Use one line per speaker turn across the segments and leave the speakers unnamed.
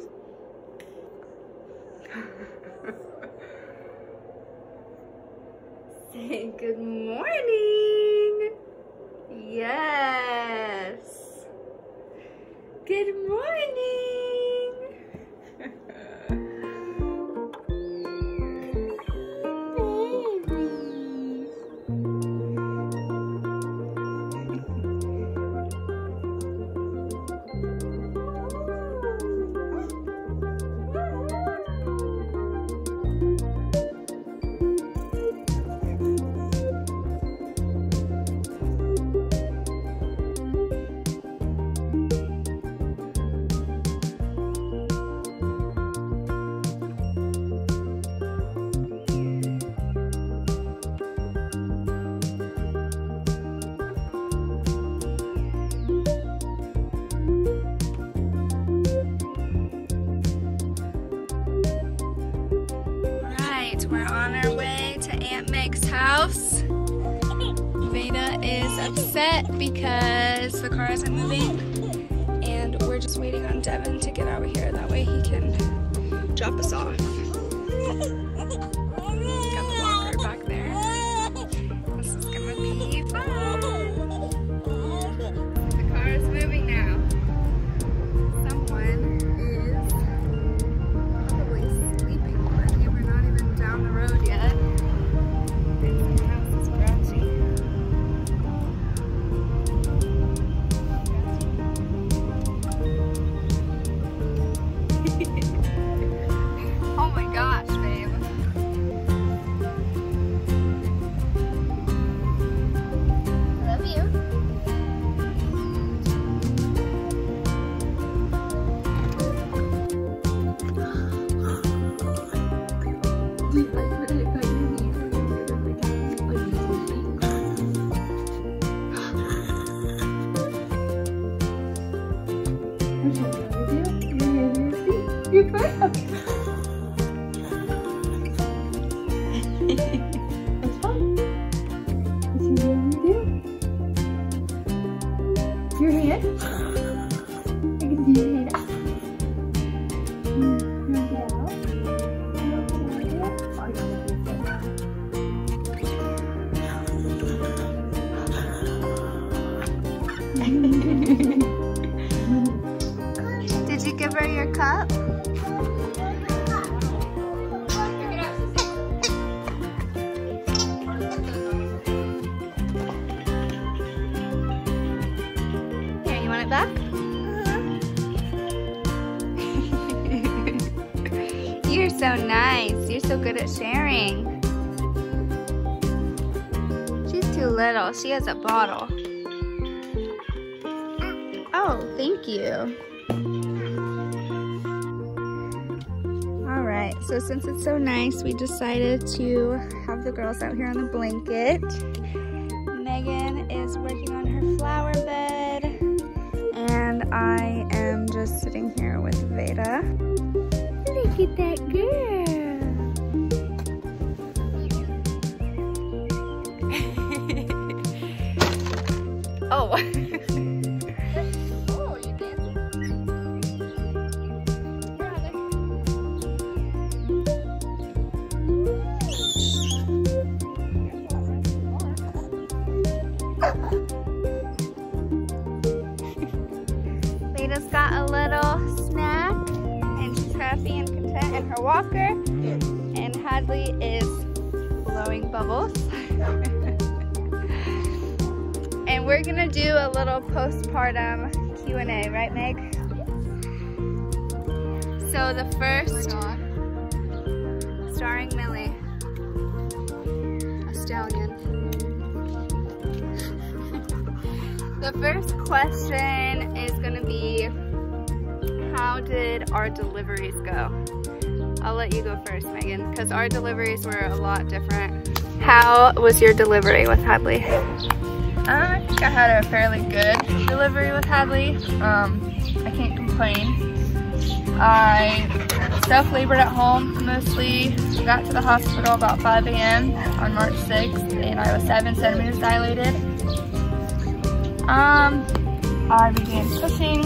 Say good morning. Yes. Good We're because the car isn't moving and we're just waiting on Devin to get over here. That way he can drop us off. Did Back? Uh-huh. You're so nice. You're so good at sharing. She's too little. She has a bottle. Oh, thank you. All right, so since it's so nice, we decided to have the girls out here on the blanket. Megan is working on her flower bed, I am just sitting here with Veda. Look at that girl. Postpartum Q&A, right Meg? So the first, oh starring Millie, a stallion. the first question is gonna be, how did our deliveries go? I'll let you go first, Megan, because our deliveries were a lot different. How was your delivery with Hadley?
Uh, I think I had a fairly good delivery with Hadley. Um, I can't complain. I self-labored at home mostly. Got to the hospital about 5 a.m. on March 6th and I was 7 centimeters dilated. Um, I began pushing.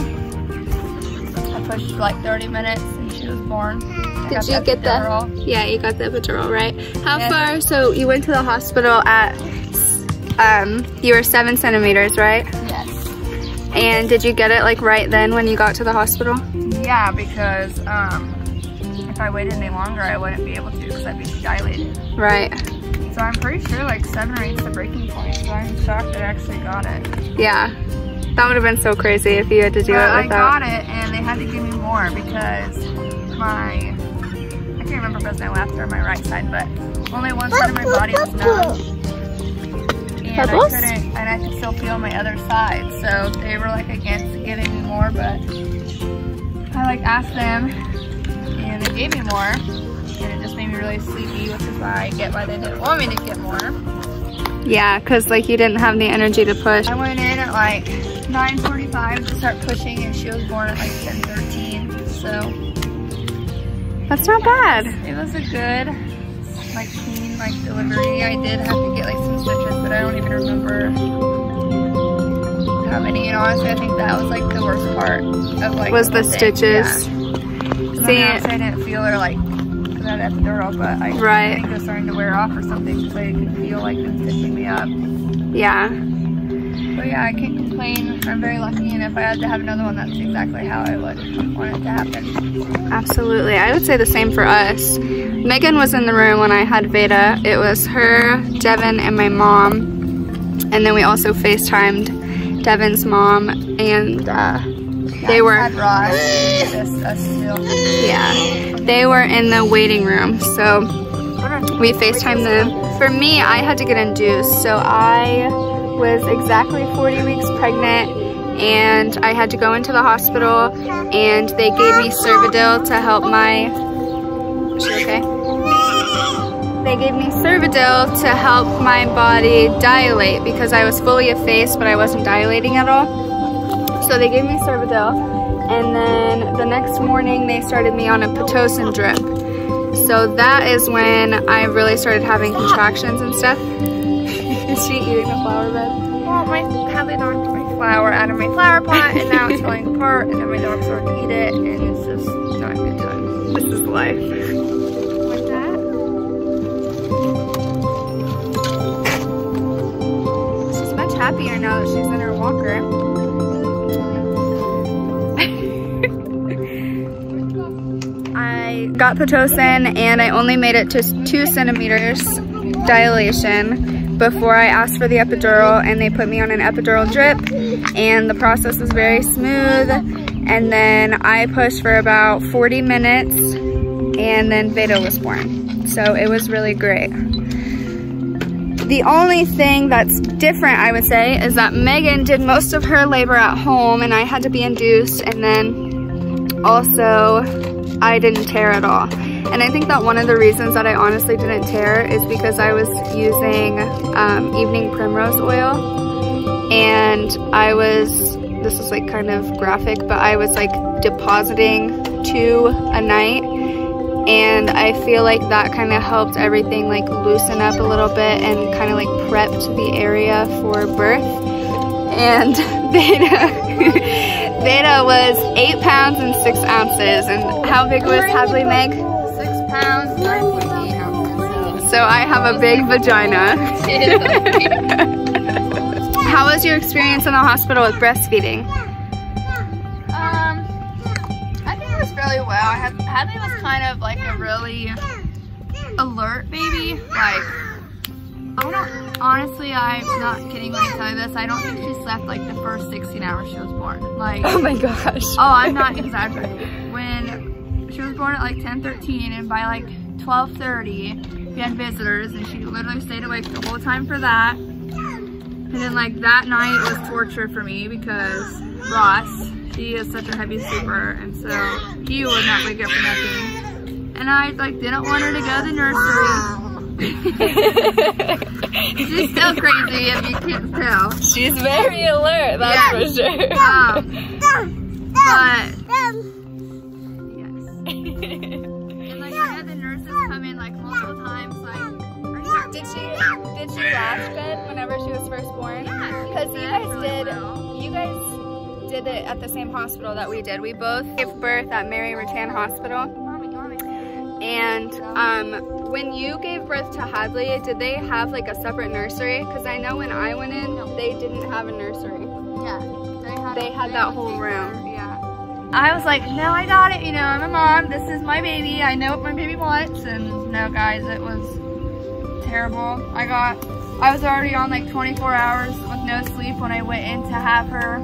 I pushed for like 30 minutes and she was born. I
Did you get the?
epidural.
Yeah, you got the epidural, right? How far? So you went to the hospital at, um, you were seven centimeters, right? And did you get it like right then when you got to the hospital?
Yeah, because um, if I waited any longer, I wouldn't be able to because I'd be dilated.
Right.
So I'm pretty sure like seven or eight's the breaking point. So I'm shocked that I actually got it.
Yeah. That would have been so crazy if you had to do
But
it
I got it and they had to give me more because my, I can't remember if it was my left or my right side, but only one side of my body was numb. And I couldn't, and I could still feel my other side. So they were like against giving me more, but I like asked them and they gave me more. And it just made me really sleepy, which is why I get why they didn't want me to get more.
Yeah, because like you didn't have the energy to push.
I went in at like 9.45 to start pushing and she was born at like 10.13. So
That's not bad.
it was a good, like clean like delivery. I did have to get like some stitches, but I don't even remember how many. And honestly, I think that was like the worst part of like
Was the
thing.
stitches.
Yeah. 'Cause
See-
honestly, I didn't feel her like I had epidural, but I
Right.
think it was starting to wear off or something because I could feel like them stitching me up.
Yeah.
But yeah, I can't complain. I'm very lucky, and if I had to have another one, that's exactly how I would want it to happen.
Absolutely. I would say the same for us. Megan was in the room when I had Veda. It was her, Devin, and my mom. And then we also FaceTimed Devin's mom and uh, they were
Had Ross, just us two.
yeah. They were in the waiting room. So we FaceTimed them. For me, I had to get induced. So I was exactly 40 weeks pregnant and I had to go into the hospital and they gave me Cervidil to help my, is she okay? They gave me Cervidil to help my body dilate because I was fully effaced but I wasn't dilating at all. So they gave me Cervidil and then the next morning they started me on a Pitocin drip. So that is when I really started having contractions and stuff. Is she eating the flower bed?
Well, my Hadley knocked my flower out of my flower pot, and now it's falling apart, and then my dog started to eat it, and it's just not a good time.
This is life.
Like that?
She's much happier now that she's in her walker. I got Pitocin and I only made it to two centimeters dilation before I asked for the epidural and they put me on an epidural drip and the process was very smooth and then I pushed for about 40 minutes and then Veda was born. So it was really great. The only thing that's different, I would say, is that Megan did most of her labor at home and I had to be induced and then also I didn't tear at all. And I think that one of the reasons that I honestly didn't tear is because I was using um, evening primrose oil and I was, this is like kind of graphic, but I was like depositing two a night and I feel like that kind of helped everything like loosen up a little bit and kind of like prepped the area for birth. And Veda, Veda was eight pounds and six ounces. And how big was Hadley Meg?
Pounds, 9.8 ounces.
So I have a big vagina. How was your experience in the hospital with breastfeeding?
Um, I think it was fairly well. I had Hadley was kind of like a really alert baby. Like, I don't, honestly, I'm not kidding when I tell you this. I don't think she slept like the first 16 hours she was born. Like,
Oh my gosh.
oh, I'm not exaggerating. When she was born at like 10:13 and by like 12:30 we had visitors and she literally stayed awake the whole time for that. And then like that night was torture for me because Ross, he is such a heavy sleeper and so he would not wake up for nothing. And I like didn't want her to go to the nursery. She's still crazy if you can't tell.
She's very alert, that's
Yeah.
for sure.
Um, but
she did she latch bed whenever she was first born?
Yeah,
Because you guys
really
did
well.
you guys did it at the same hospital that we did. We both gave birth at Mary Rutan Hospital. And um, when you gave birth to Hadley, did they have like a separate nursery? Because I know when I went in, they didn't have a nursery.
Yeah.
They had, they had that whole room.
Yeah. I was like, no, I got it. You know, I'm a mom. This is my baby. I know what my baby wants. And no, guys, it was terrible. I got, I was already on like 24 hours with no sleep when I went in to have her.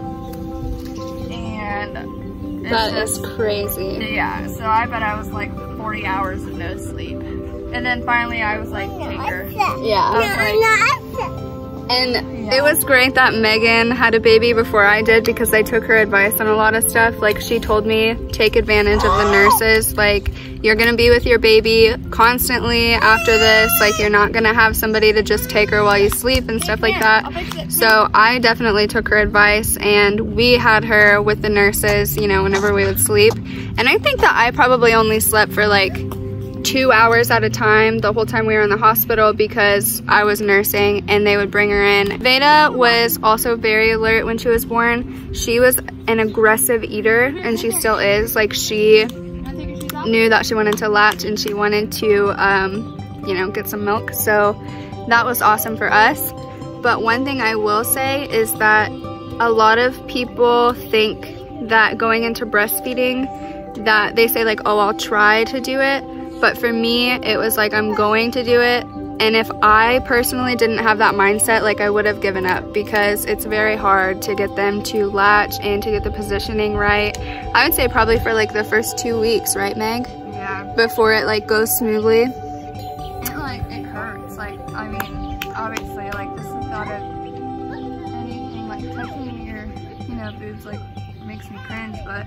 And
that is crazy.
Yeah, so I bet I was like 40 hours of no sleep. And then finally I was like, take her.
Yeah. And yeah. it was great that Megan had a baby before I did because I took her advice on a lot of stuff. Like she told me, take advantage of the nurses. Like you're gonna be with your baby constantly after this. Like you're not gonna have somebody to just take her while you sleep and stuff like that. So I definitely took her advice and we had her with the nurses, you know, whenever we would sleep. And I think that I probably only slept for like two hours at a time the whole time we were in the hospital because I was nursing and they would bring her in. Veda was also very alert when she was born. She was an aggressive eater and she still is. Like she knew that she wanted to latch and she wanted to, um, you know, get some milk. So that was awesome for us. But one thing I will say is that a lot of people think that going into breastfeeding that they say like, oh, I'll try to do it. But for me, it was like, I'm going to do it. And if I personally didn't have that mindset, like I would have given up because it's very hard to get them to latch and to get the positioning right. I would say probably for like the first two weeks, right, Meg?
Yeah.
Before it like goes smoothly.
It like, it hurts. Like, I mean, obviously, like this is not a, anything like touching your, you know, boobs like makes me cringe, but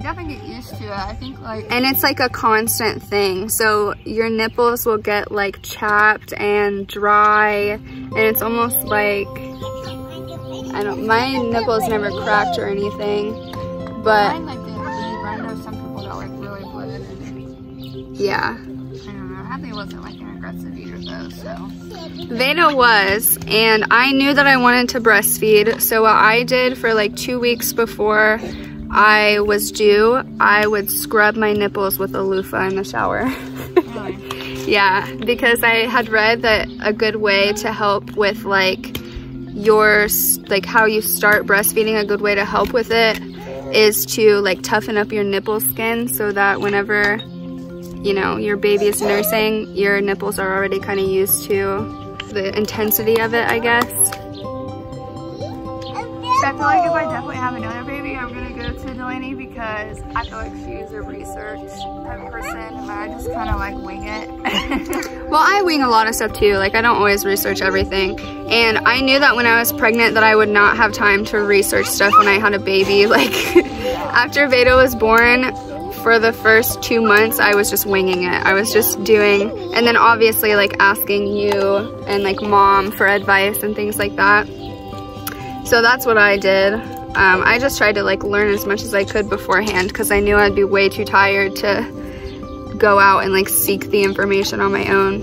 you definitely get used to it. I think like...
And it's like a constant thing. So your nipples will get like chapped and dry and it's almost like, I don't, my nipples never cracked or anything, but...
Mine, like, I know some people that like really bled and...
Yeah.
I don't know. Hadley wasn't like an aggressive eater though, so...
Veda was, and I knew that I wanted to breastfeed, so what I did for like two weeks before I was due, I would scrub my nipples with a loofah in the shower. yeah, because I had read that a good way to help with like your, like how you start breastfeeding, a good way to help with it is to like toughen up your nipple skin so that whenever, you know, your baby is nursing, your nipples are already kind of used to the intensity of it, I guess.
I feel like if I definitely have another baby, I'm gonna go to Delaney because I feel like she's a research type person and I just kind of like wing it.
well, I wing a lot of stuff too. Like I don't always research everything. And I knew that when I was pregnant that I would not have time to research stuff when I had a baby. Like after Veda was born, for the first two months, I was just winging it. I was just doing, and then obviously like asking you and like mom for advice and things like that. So that's what I did. Um, I just tried to like learn as much as I could beforehand because I knew I'd be way too tired to go out and like seek the information on my own.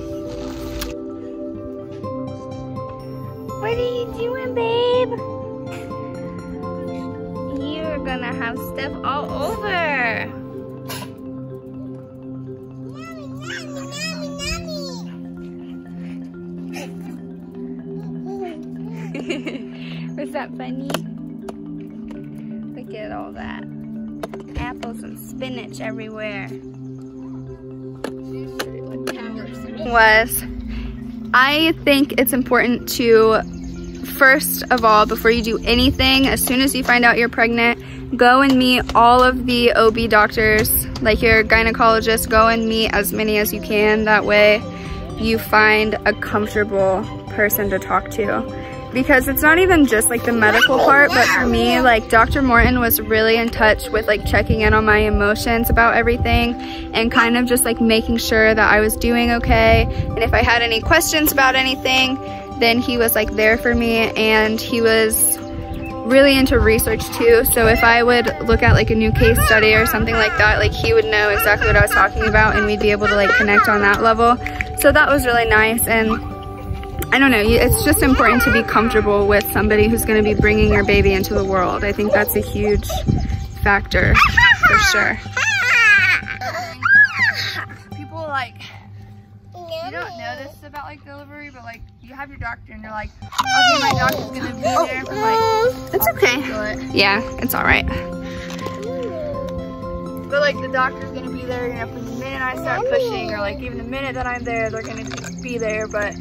Was that funny? Look at all that. Apples and spinach everywhere.
Was, I think it's important to, first of all, before you do anything, as soon as you find out you're pregnant, go and meet all of the OB doctors, like your gynecologist, go and meet as many as you can. That way you find a comfortable person to talk to because it's not even just like the medical part, but for me, like Dr. Morton was really in touch with like checking in on my emotions about everything and kind of just like making sure that I was doing okay. And if I had any questions about anything, then he was like there for me and he was really into research too. So if I would look at like a new case study or something like that, like he would know exactly what I was talking about and we'd be able to like connect on that level. So that was really nice. And I don't know, it's just important to be comfortable with somebody who's gonna be bringing your baby into the world. I think that's a huge factor for sure.
People like, you don't know this about like delivery, but like you have your doctor and you're like, okay, my doctor's gonna be there for like, oh,
It's okay.
it.
Yeah, it's all right.
But like the doctor's gonna be there, you know, from the minute I start pushing, or like even the minute that I'm there, they're gonna be there. But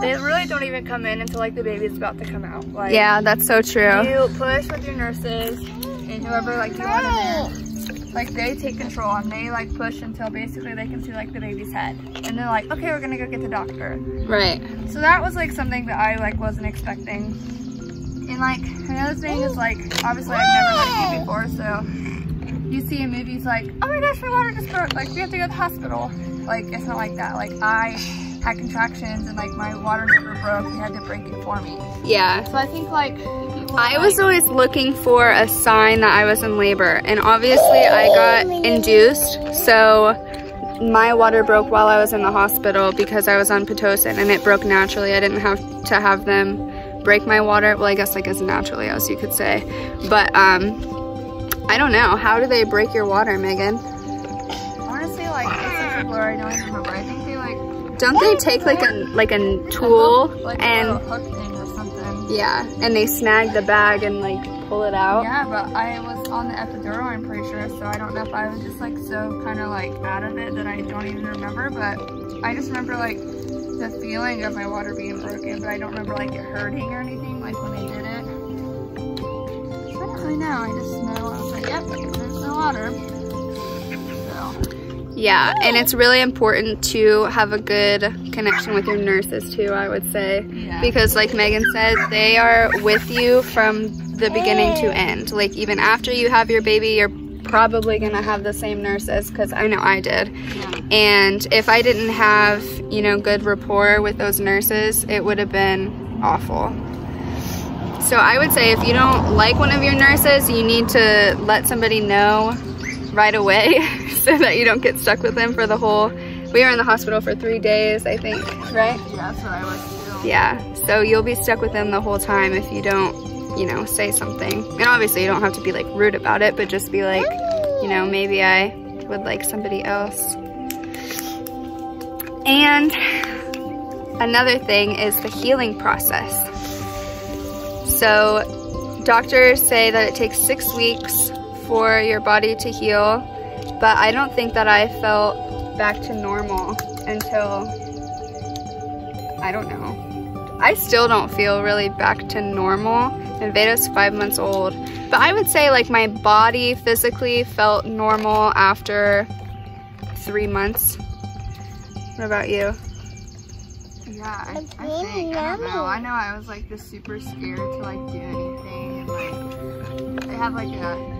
they really don't even come in until like the baby's about to come out. Like
Yeah, that's so true.
you push with your nurses and whoever like you want in there. Like they take control and they like push until basically they can see like the baby's head. And they're like, okay, we're gonna go get the doctor.
Right.
So that was like something that I like wasn't expecting. And like another thing is like obviously I've never had a kid before, so you see in movies like, oh my gosh, my water just broke, like we have to go to the hospital. Like it's not like that. Like I had contractions and like my water never broke. They had to break it for me.
Yeah.
So I think like
I was always looking for a sign that I was in labor, and obviously I got induced, so my water broke while I was in the hospital because I was on Pitocin, and it broke naturally. I didn't have to have them break my water. Well, I guess like as naturally as you could say, but um, I don't know. How do they break your water, Megan?
honestly like it's such a blur. I don't even remember. I think
Don't they take like a like a tool
like
and
little hook thing or something.
yeah, and they snag the bag and like pull it out?
Yeah, but I was on the epidural, I'm pretty sure, so I don't know if I was just like so kind of like out of it that I don't even remember, but I just remember like the feeling of my water being broken, but I don't remember like it hurting or anything like when they did it. So I don't really know, I just know I was like, yep, there's no water.
Yeah, and it's really important to have a good connection with your nurses too, I would say.
Yeah.
Because like Megan said, they are with you from the beginning to end. Like even after you have your baby, you're probably gonna have the same nurses because I know I did.
yeah.
And if I didn't have, you know, good rapport with those nurses, it would have been awful. So I would say if you don't like one of your nurses, you need to let somebody know right away so that you don't get stuck with them for the whole, we were in the hospital for three days, I think, right?
Yeah, that's what I.
Yeah, so you'll be stuck with them the whole time if you don't, you know, say something. And obviously you don't have to be like rude about it, but just be like, you know, maybe I would like somebody else. And another thing is the healing process. So doctors say that it takes six weeks for your body to heal, but I don't think that I felt back to normal until, I don't know. I still don't feel really back to normal. And Veda's five months old. But I would say like my body physically felt normal after three months. What about you?
Yeah, I, I think, I don't know. I know I was like just super scared to like do anything and like, they have like a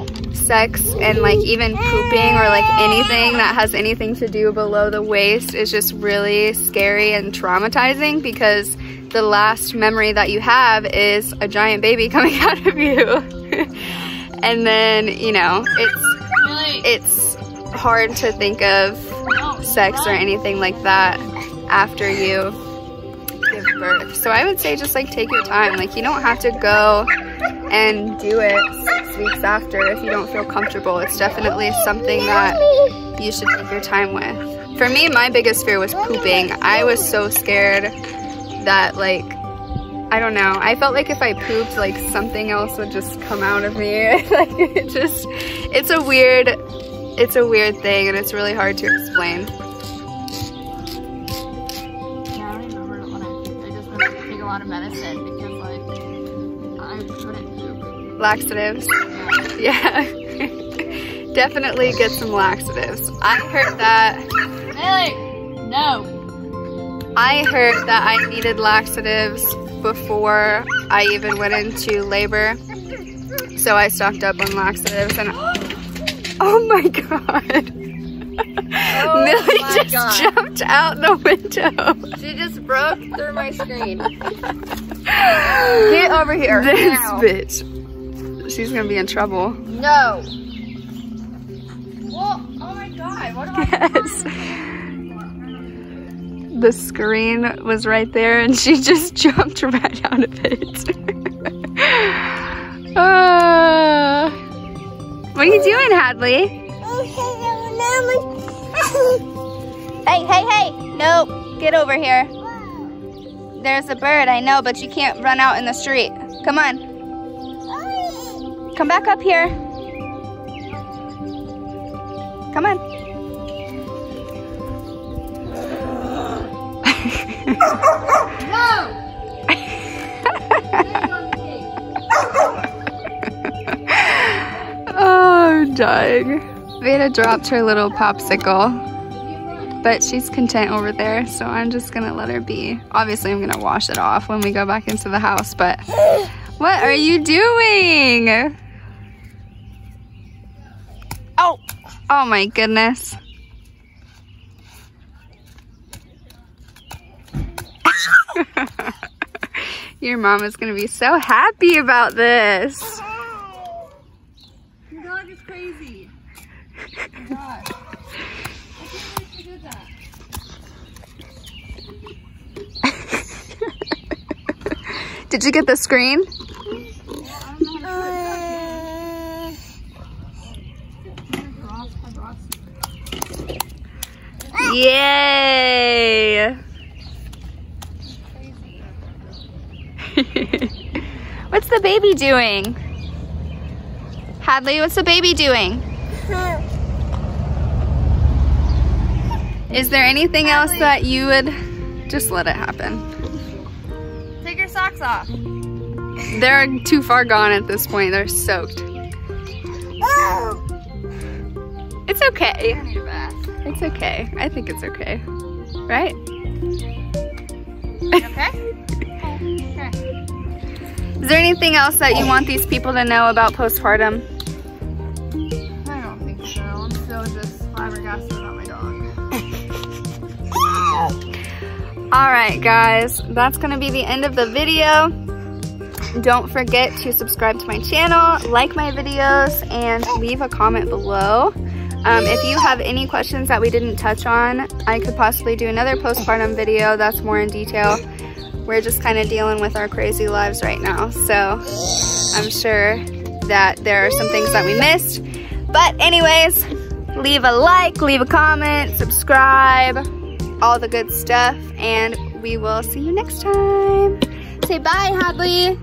sex and like even
pooping or like anything that has anything to do below the waist is just really scary and traumatizing because the last memory that you have is a giant baby coming out of you. and then, you know, it's it's hard to think of sex or anything like that after you give birth. So I would say just like take your time. Like you don't have to go and do it six weeks after if you don't feel comfortable. It's definitely something that you should take your time with. For me, my biggest fear was pooping. I was so scared that like I don't know. I felt like if I pooped, like something else would just come out of me. like it just, it's a weird, it's a weird thing, and it's really hard to explain. Laxatives,
Yeah.
definitely get some laxatives. I heard that.
Really? No.
I heard that I needed laxatives before I even went into labor So I stocked up on laxatives and oh my god.
Oh
Millie
my
just
God.
jumped out the window.
She just broke through my screen. Get over here.
This
now.
bitch. She's gonna be in trouble.
No. Well, oh my god, what am I
Yes. The screen was right there and she just jumped right out of it. Ah. what are you doing, Hadley? Hey, hey, hey! Nope, get over here. There's a bird, I know, but you can't run out in the street. Come on. Come back up here. Come on. Oh, dying. Veda dropped her little popsicle, but she's content over there, so I'm just gonna let her be. Obviously, I'm gonna wash it off when we go back into the house, but what are you doing? Oh, oh my goodness. Your mom is gonna be so happy about this.
Your dog is crazy. Oh my god. I can't believe she did.
Did you get the screen? Yay! what's the baby doing? Hadley, what's the baby doing? Is there anything else that you would just let it happen?
Take your socks off.
They're too far gone at this point. They're soaked. Oh. It's okay.
I need a bath.
It's okay. I think it's okay. Right?
You okay? okay.
Is there anything else that you want these people to know about postpartum?
I don't think so. I'm still just flabbergasted about my dog.
All right, guys, that's gonna be the end of the video. Don't forget to subscribe to my channel, like my videos, and leave a comment below. Um, if you have any questions that we didn't touch on, I could possibly do another postpartum video that's more in detail. We're just kind of dealing with our crazy lives right now, so I'm sure that there are some things that we missed. But anyways, leave a like, leave a comment, subscribe, all the good stuff, and we will see you next time. Say bye, Hadley.